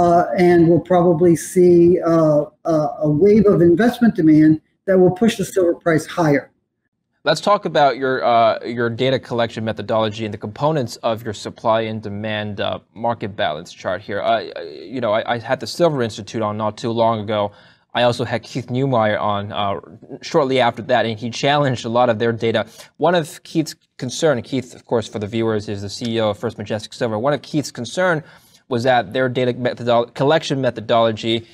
uh, and we'll probably see uh, a wave of investment demand that will push the silver price higher. Let's talk about your uh, your data collection methodology and the components of your supply and demand uh, market balance chart here. Uh, you know, I, I, had the Silver Institute on not too long ago. I also had Keith Neumeyer on uh, shortly after that, and he challenged a lot of their data. One of Keith's concern, Keith, of course, for the viewers, is the CEO of First Majestic Silver. One of Keith's concern was that their data methodolo- collection methodology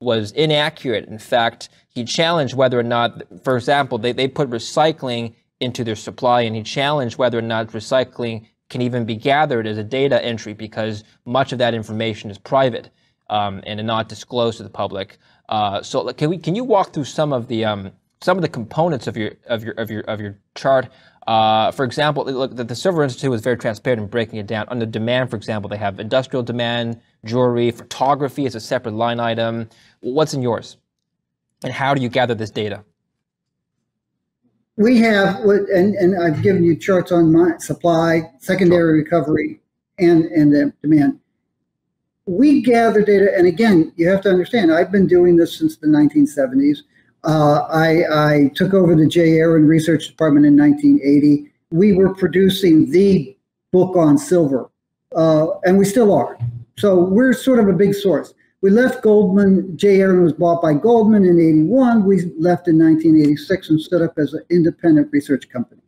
was inaccurate. In fact, he challenged whether or not, for example, they, they put recycling into their supply, and he challenged whether or not recycling can even be gathered as a data entry because much of that information is private um, and not disclosed to the public. Uh, so, can we can you walk through some of the um, some of the components of your of your of your of your chart? Uh, for example, look, the, the Silver Institute was very transparent in breaking it down. Under demand, for example, they have industrial demand, jewelry, photography is a separate line item. What's in yours? And how do you gather this data? We have, and, and I've given you charts on my supply, secondary recovery, and, and the demand. We gather data, and again, you have to understand, I've been doing this since the 1970s. Uh, I, I took over the J. Aron Research Department in 1980. We were producing the book on silver, uh, and we still are. So we're sort of a big source. We left Goldman. J. Aron was bought by Goldman in 81. We left in 1986 and stood up as an independent research company.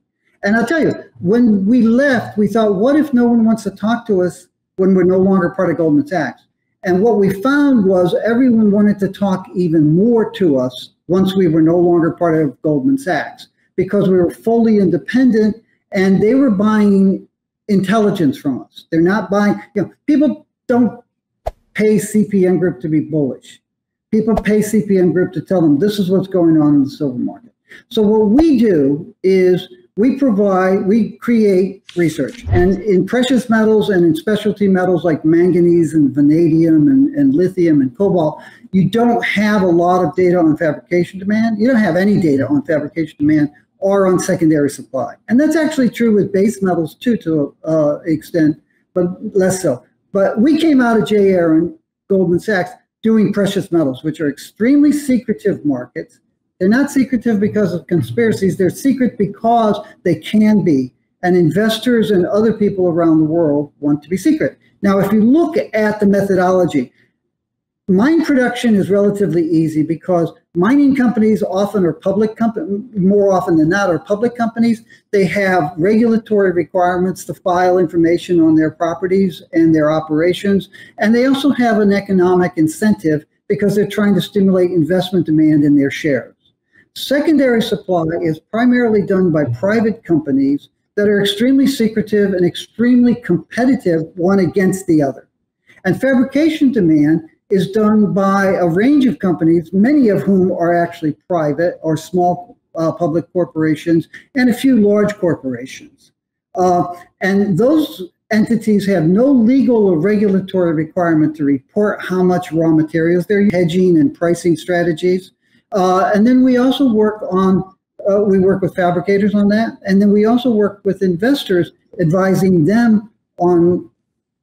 And I'll tell you, when we left, we thought, what if no one wants to talk to us when we're no longer part of Goldman Sachs? And what we found was everyone wanted to talk even more to us once we were no longer part of Goldman Sachs because we were fully independent and they were buying intelligence from us. They're not buying, you know, people don't pay CPM Group to be bullish. People pay CPM Group to tell them this is what's going on in the silver market. So what we do is we provide, we create research. And in precious metals and in specialty metals like manganese and vanadium and, and lithium and cobalt, you don't have a lot of data on fabrication demand. You don't have any data on fabrication demand or on secondary supply. And that's actually true with base metals too, to an uh, extent, but less so. But we came out of J. Aron, Goldman Sachs, doing precious metals, which are extremely secretive markets. They're not secretive because of conspiracies. They're secret because they can be. And investors and other people around the world want to be secret. Now, if you look at the methodology, mine production is relatively easy because mining companies often are public companies, more often than not are public companies. They have regulatory requirements to file information on their properties and their operations. And they also have an economic incentive because they're trying to stimulate investment demand in their shares. Secondary supply is primarily done by private companies that are extremely secretive and extremely competitive one against the other. And fabrication demand is done by a range of companies, many of whom are actually private or small uh, public corporations, and a few large corporations. Uh, and those entities have no legal or regulatory requirement to report how much raw materials they're hedging and pricing strategies. Uh, and then we also work on, uh, we work with fabricators on that. And then we also work with investors, advising them on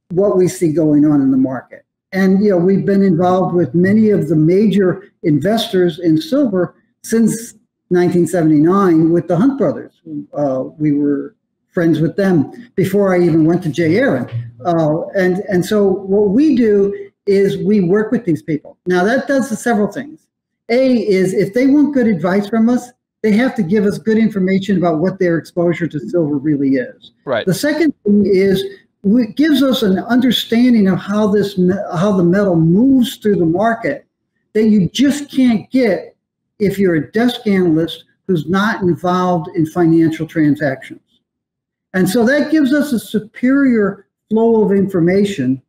what we see going on in the market. And you know, we've been involved with many of the major investors in silver since 1979 with the Hunt brothers. Uh, we were friends with them before I even went to J. Aron. Uh, and, and so what we do is we work with these people. Now that does several things. A is if they want good advice from us, they have to give us good information about what their exposure to silver really is. Right. The second thing is it gives us an understanding of how this how the metal moves through the market that you just can't get if you're a desk analyst who's not involved in financial transactions. And so that gives us a superior flow of information,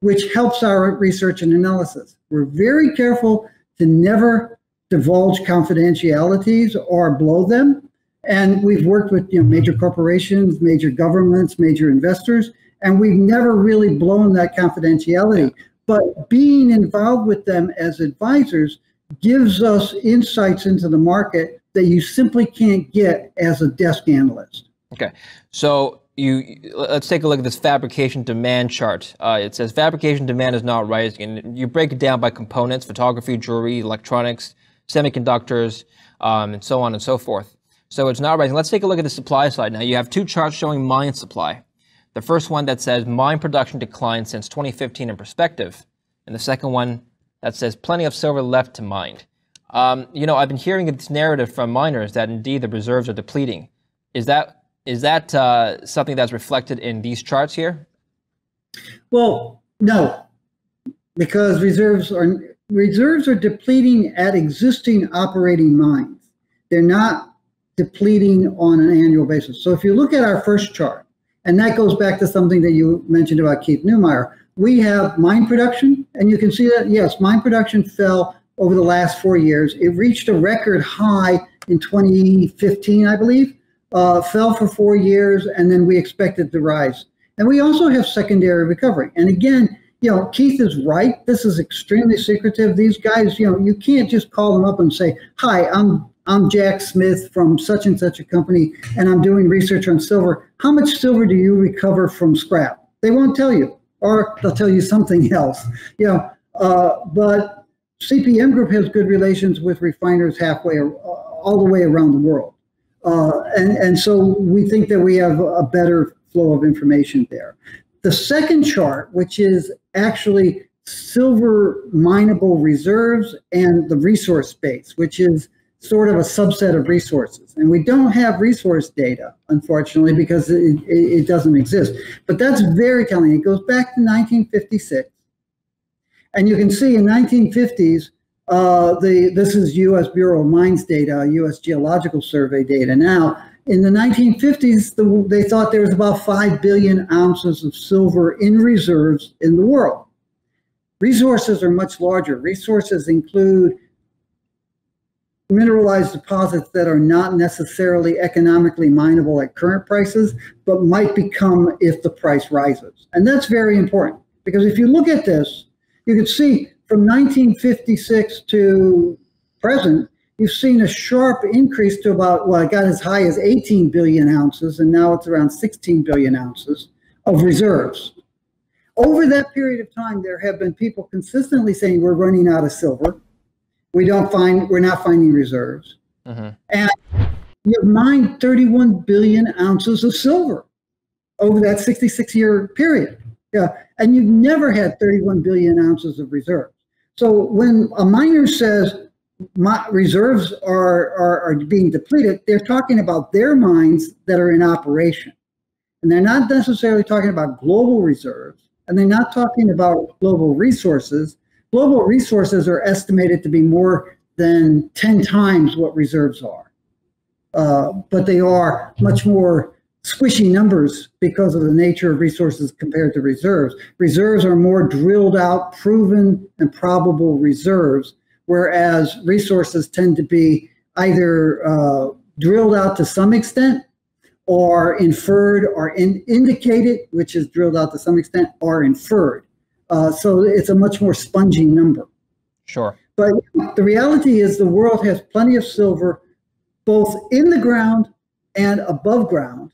which helps our research and analysis. We're very careful to never divulge confidentialities or blow them and we've worked with you know, major corporations, major governments, major investors, and we've never really blown that confidentiality. But being involved with them as advisors gives us insights into the market that you simply can't get as a desk analyst. Okay. So you let's take a look at this fabrication demand chart. Uh, it says fabrication demand is not rising, and you break it down by components: photography, jewelry, electronics, semiconductors, um, and so on and so forth. So it's not rising. Let's take a look at the supply side now. You have two charts showing mine supply. The first one that says mine production declined since 2015 in perspective, and the second one that says plenty of silver left to mine. Um, you know, I've been hearing this narrative from miners that indeed the reserves are depleting. Is that is that uh, something that's reflected in these charts here? Well, no, because reserves are reserves are depleting at existing operating mines. They're not depleting on an annual basis. So if you look at our first chart, and that goes back to something that you mentioned about Keith Neumeyer, we have mine production, and you can see that yes, mine production fell over the last four years. It reached a record high in 2015, I believe uh, fell for four years, and then we expect it to rise. And we also have secondary recovery. And again, you know, Keith is right. This is extremely secretive. These guys, you know, you can't just call them up and say, "Hi, I'm I'm Jack Smith from such and such a company, and I'm doing research on silver. How much silver do you recover from scrap?" They won't tell you, or they'll tell you something else. You know, uh, but CPM Group has good relations with refiners halfway, uh, all the way around the world. Uh, and, and so we think that we have a better flow of information there. The second chart, which is actually silver mineable reserves and the resource space, which is sort of a subset of resources. And we don't have resource data, unfortunately, because it, it, it doesn't exist. But that's very telling. It goes back to 1956. And you can see in 1950s, uh, the this is U.S. Bureau of Mines data, U.S. Geological Survey data. Now, in the 1950s, the, they thought there was about five billion ounces of silver in reserves in the world. Resources are much larger. Resources include mineralized deposits that are not necessarily economically mineable at current prices, but might become if the price rises. And that's very important because if you look at this, you can see from 1956 to present, you've seen a sharp increase to about, well, it got as high as 18 billion ounces, and now it's around 16 billion ounces of reserves. Over that period of time, there have been people consistently saying we're running out of silver. We don't find, we're not finding reserves. Mm-hmm. And you've mined 31 billion ounces of silver over that 66 year period. Yeah. And you've never had 31 billion ounces of reserves. So when a miner says my reserves are, are, are being depleted, they're talking about their mines that are in operation. And they're not necessarily talking about global reserves, and they're not talking about global resources. Global resources are estimated to be more than 10 times what reserves are. Uh, but they are much more squishy numbers because of the nature of resources compared to reserves. Reserves are more drilled out, proven, and probable reserves, whereas resources tend to be either uh, drilled out to some extent or inferred or in, indicated, which is drilled out to some extent, or inferred. Uh, so it's a much more spongy number. Sure. But the reality is the world has plenty of silver both in the ground and above ground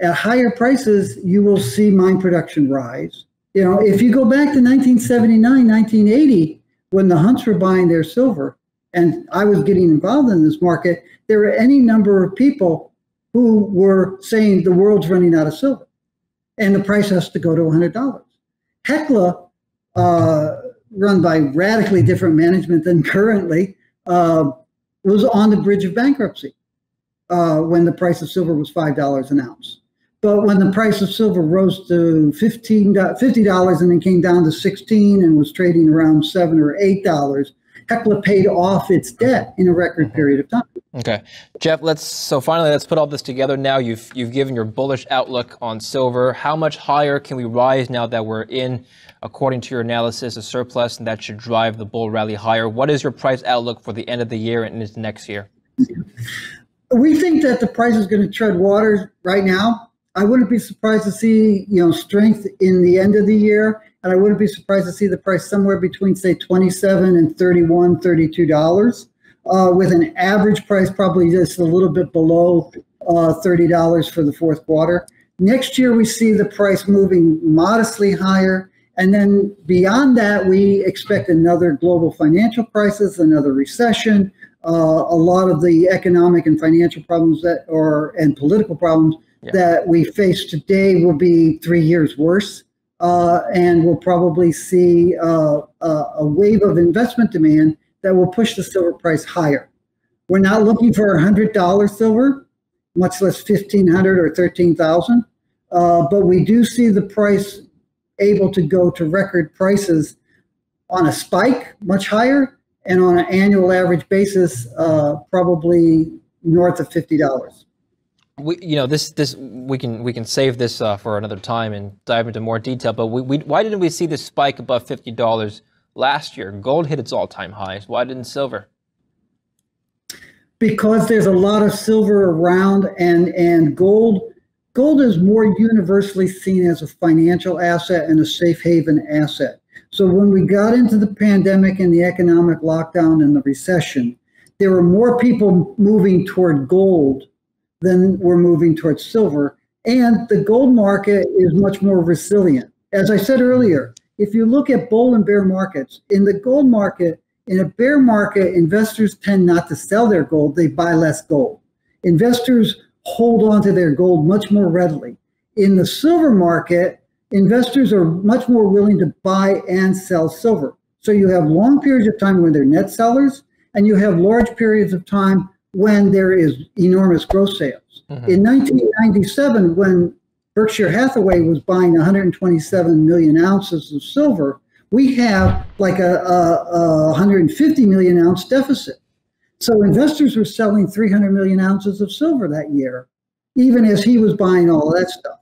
at higher prices, you will see mine production rise. You know, if you go back to 1979, 1980, when the Hunts were buying their silver, and I was getting involved in this market, there were any number of people who were saying the world's running out of silver and the price has to go to $100. Hecla, uh, run by radically different management than currently, uh, was on the bridge of bankruptcy uh, when the price of silver was $5 an ounce. But when the price of silver rose to 15 $50 and then came down to 16 and was trading around 7 or $8, Hecla paid off its debt in a record mm-hmm. period of time. Okay, Jeff. Let's so finally let's put all this together. Now you've you've given your bullish outlook on silver. How much higher can we rise now that we're in, according to your analysis, a surplus, and that should drive the bull rally higher? What is your price outlook for the end of the year and into next year? We think that the price is going to tread waters right now. I wouldn't be surprised to see you know strength in the end of the year, and I wouldn't be surprised to see the price somewhere between say 27 and 31, 32 dollars, uh, with an average price probably just a little bit below uh, 30 dollars for the fourth quarter. Next year, we see the price moving modestly higher. And then beyond that, we expect another global financial crisis, another recession, uh, a lot of the economic and financial problems that, or and political problems that we face today will be three years worse. Uh, and we'll probably see uh, a wave of investment demand that will push the silver price higher. We're not looking for a hundred dollar silver, much less fifteen hundred or thirteen thousand. Uh, but we do see the price able to go to record prices on a spike much higher and on an annual average basis uh, probably north of fifty dollars. We, you know, this this we can we can save this uh, for another time and dive into more detail. But we, we why didn't we see this spike above fifty dollars last year? Gold hit its all time highs. Why didn't silver? Because there's a lot of silver around, and and gold Gold is more universally seen as a financial asset and a safe haven asset. So when we got into the pandemic and the economic lockdown and the recession, there were more people moving toward gold than were moving towards silver. And the gold market is much more resilient. As I said earlier, if you look at bull and bear markets, in the gold market, in a bear market, investors tend not to sell their gold, they buy less gold. Investors hold on to their gold much more readily. In the silver market, investors are much more willing to buy and sell silver. So you have long periods of time when they're net sellers, and you have large periods of time when there is enormous gross sales. Mm-hmm. In 1997, when Berkshire Hathaway was buying 127 million ounces of silver, we have like a, a, a 150 million ounce deficit. So investors were selling 300 million ounces of silver that year, even as he was buying all of that stuff.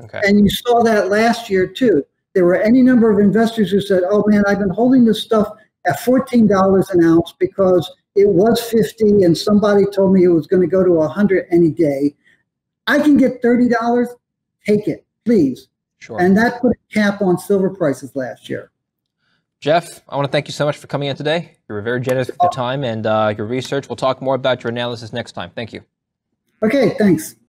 Okay. And you saw that last year too. There were any number of investors who said, "Oh man, I've been holding this stuff at $14 an ounce because it was 50 and somebody told me it was going to go to 100 any day. I can get $30, take it, please." Sure. And that put a cap on silver prices last year. Jeff, I want to thank you so much for coming in today. You were very generous with your time and uh, your research. We'll talk more about your analysis next time. Thank you. Okay, thanks.